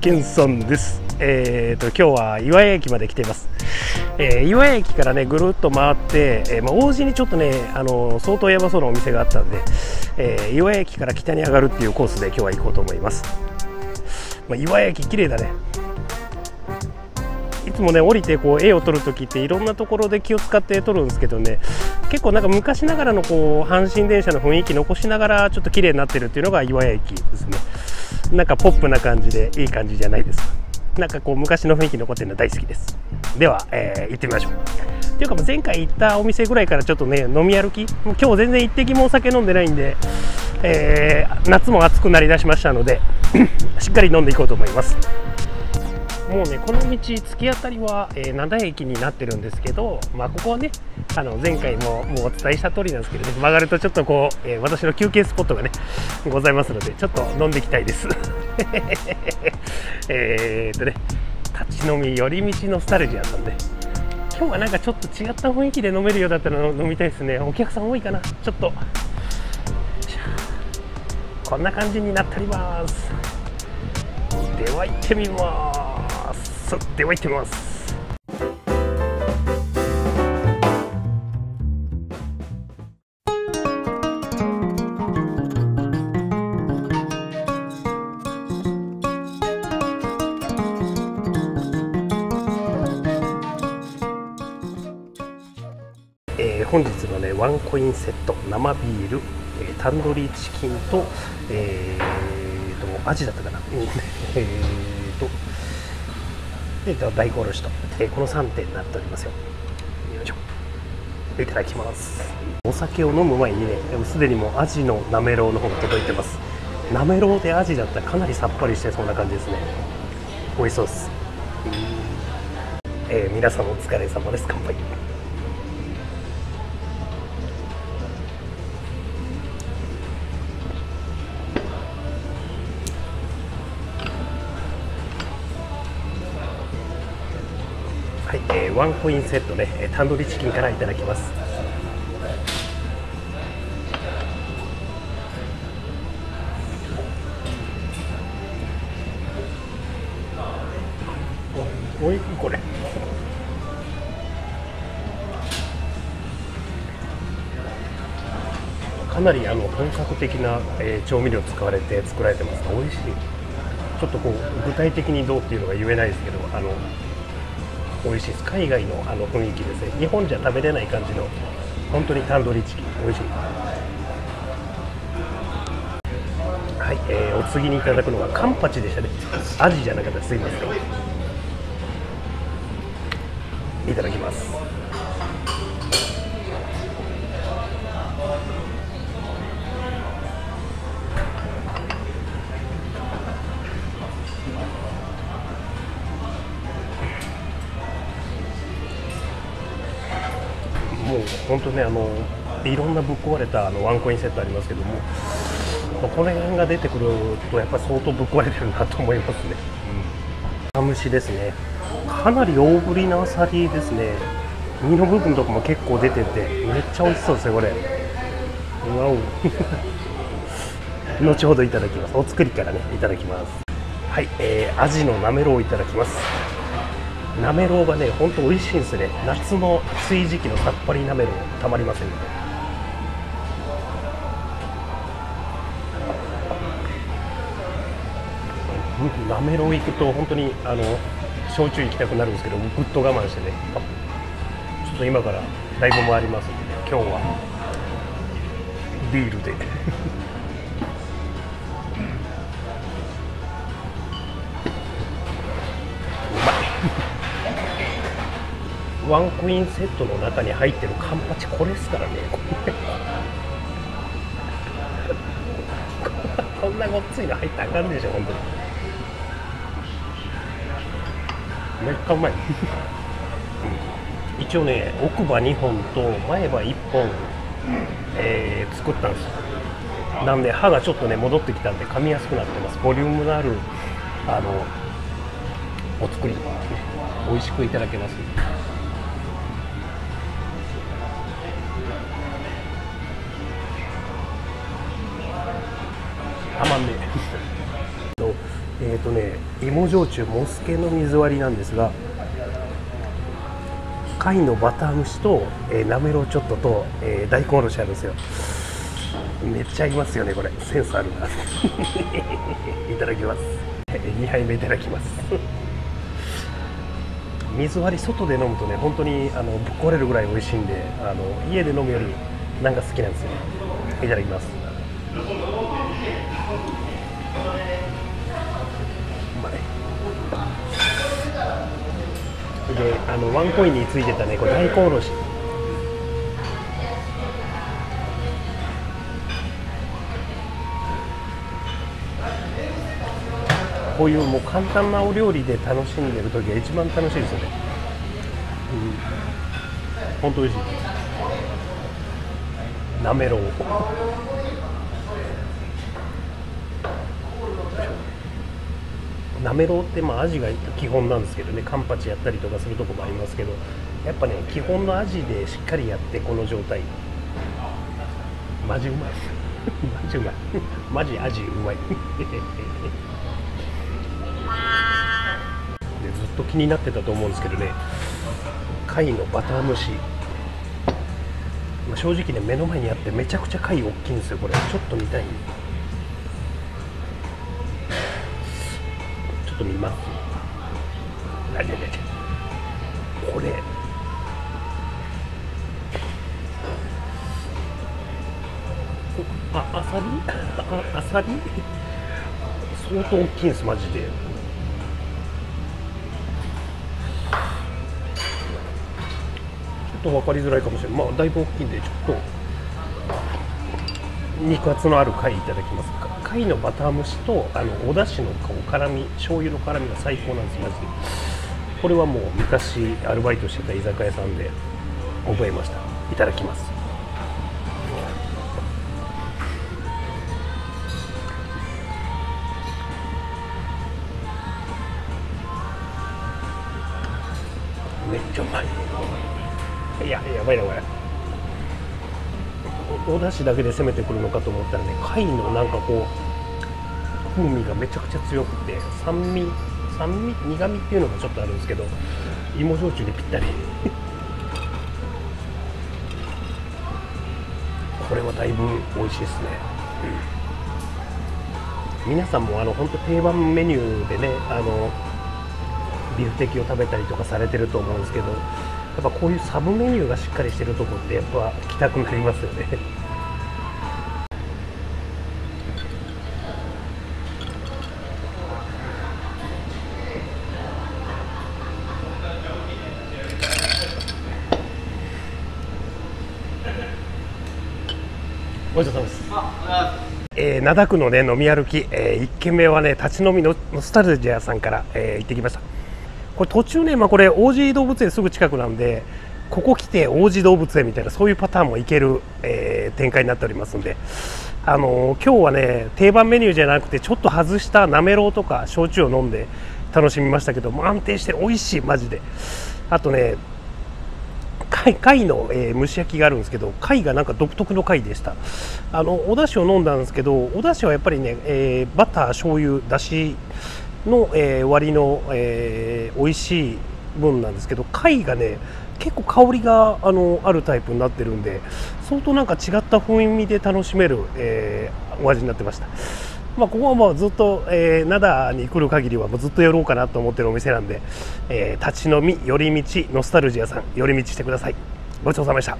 ケンさんです。えー、と今日は岩屋駅まで来ています。えー岩屋駅からねぐるっと回って、えーまあ、王子にちょっとねあの相当やばそうなお店があったんで、えー岩屋駅から北に上がるっていうコースで今日は行こうと思います。まあ、岩屋駅綺麗だね。いつもね降りてこう絵を撮るときっていろんなところで気を使って撮るんですけどね結構なんか昔ながらのこう阪神電車の雰囲気残しながらちょっと綺麗になってるっていうのが岩屋駅ですねなんかポップな感じでいい感じじゃないですか。なんかこう昔の雰囲気残ってるの大好きです。では、えー行ってみましょう。っていうかもう前回行ったお店ぐらいからちょっとね飲み歩き。もう今日全然一滴もお酒飲んでないんで、えー夏も暑くなりだしましたので しっかり飲んでいこうと思います。もうねこの道突き当たりは、えー灘駅になってるんですけど、まあ、ここはねあの前回ももうお伝えした通りなんですけどね曲がるとちょっとこう、えー私の休憩スポットがねございますのでちょっと飲んでいきたいです。えーっとね立ち飲み寄り道ノスタルジアさんね。今日はなんかちょっと違った雰囲気で飲めるようだったら飲みたいですね。お客さん多いかな。ちょっと。こんな感じになっております。では行ってみます。では行ってみます。えー本日のねワンコインセット生ビール、えータンドリーチキンとえー、とアジだったかな、えーとで大根おろしと、えーこの3点になっておりますよ。よいしょ。いただきます。お酒を飲む前にねすでにもうアジのなめろうの方が届いてます。なめろうでアジだったらかなりさっぱりしてそうな感じですね。美味しそうです、えー皆さんお疲れ様です。乾杯。ワンコインセットね、えータンドリーチキンからいただきます。おいこれ。かなりあの本格的な、えー調味料使われて作られてます。美味しい。ちょっとこう具体的にどうっていうのが言えないですけど、あの美味しいです。海外のあの雰囲気ですね。日本じゃ食べれない感じの本当にタンドリーチキン。美味しい。はい、えーお次にいただくのがカンパチでしたね。アジじゃなかった。ですいません。いただきます。もう本当ねあのいろんなぶっ壊れたあのワンコインセットありますけども、まあこの辺が出てくるとやっぱり相当ぶっ壊れてるなと思いますね。うん、蒸しですね。かなり大ぶりなアサリですね。身の部分とかも結構出ててめっちゃ美味しそうですねこれ。わお。後ほどいただきます。お作りからねいただきます。はい、えー、アジのなめろういただきます。なめろうがね、ほんと美味しいんですね。夏の暑い時期のさっぱりなめろう、たまりませんので。なめろう行くと、本当にあの焼酎行きたくなるんですけど、ぐっと我慢してね。ちょっと今からだいぶ回りますので、今日はビールで。ワンコインセットの中に入ってるカンパチこれですからね。こんなごっついの入ったらあかんでしょ本当に。めっちゃうまい一応ね奥歯2本と前歯1本、えー作ったんです。なんで歯がちょっとね戻ってきたんで噛みやすくなってます。ボリュームのあるあのお作り、美味しくいただけます。たまんねえ。と、えーとね芋焼酎モスケの水割りなんですが貝のバター蒸しと、えー、なめろうちょっとと、えー、大根おろしあるんですよ。めっちゃ合いますよねこれ。センスあるな。いただきます。2杯目いただきます。水割り外で飲むとね本当にあのぶっ壊れるぐらい美味しいんであの家で飲むよりなんか好きなんですよ。ねいただきます。であのワンコインについてたねこれ大根おろし。こういうもう簡単なお料理で楽しんでる時が一番楽しいですよね。うん。本当美味しい。なめろ。うなめろうってまあ味が基本なんですけどねカンパチやったりとかするとこもありますけどやっぱね基本の味でしっかりやってこの状態。マジうまい。マジうまい。マジ味うまい。でずっと気になってたと思うんですけどね貝のバター蒸し。正直ね目の前にあってめちゃくちゃ貝大きいんですよこれ。ちょっと見たい。ょっと見ます。あれれこれ。ああさりああさり相当大きいんですマジで。ちょっと分かりづらいかもしれない。まあだいぶ大きいんでちょっと肉厚のある貝いただきます貝のバター蒸しとあのお出汁のこう辛み醤油の辛みが最高なんですマジでこれはもう昔アルバイトしてた居酒屋さんで覚えました。いただきます。めっちゃうまい。いややばいなこれ。お出汁だけで攻めてくるのかと思ったらね貝のなんかこう風味がめちゃくちゃ強くて酸味酸味？苦味っていうのがちょっとあるんですけど芋焼酎にぴったり。これはだいぶ美味しいですね、うん、皆さんもあの本当定番メニューでねあのビフテキを食べたりとかされてると思うんですけどっぱこういうサブメニューがしっかりしてるとこってやっぱ来たくなりますよねお疲れ様です。えー、灘区のね飲み歩き、えー、1軒目はね立ち飲みのノスタルジアさんから、えー、行ってきました。これ途中ね、まあ、これ王子動物園すぐ近くなんでここ来て王子動物園みたいなそういうパターンもいける、えー、展開になっておりますんで、あのー、今日はね定番メニューじゃなくてちょっと外したなめろうとか焼酎を飲んで楽しみましたけども安定して美味しいマジで。あとね貝貝の、えー、蒸し焼きがあるんですけど貝がなんか独特の貝でした。あのお出汁を飲んだんですけどお出汁はやっぱりね、えー、バター醤油だしの、えー、割の、えー、美味しい分なんですけど貝がね結構香りがあのあるタイプになってるんで相当なんか違った雰囲気で楽しめる、えー、お味になってました。まあ、ここはもうずっと、えー、灘に来る限りはもうずっと寄ろうかなと思ってるお店なんで、えー、立ち飲み寄り道ノスタルジアさん寄り道してくださいごちそうさまでした